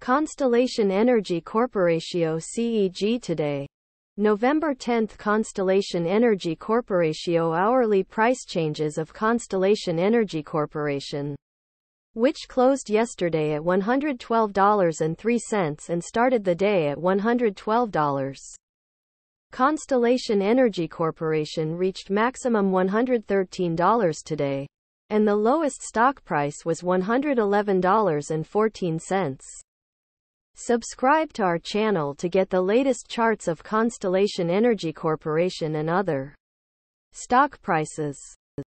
Constellation Energy Corporation CEG today. November 10 Constellation Energy Corporation hourly price changes of Constellation Energy Corporation which closed yesterday at $112.03 and started the day at $112. Constellation Energy Corporation reached maximum $113 today, and the lowest stock price was $111.14. Subscribe to our channel to get the latest charts of Constellation Energy Corporation and other stock prices.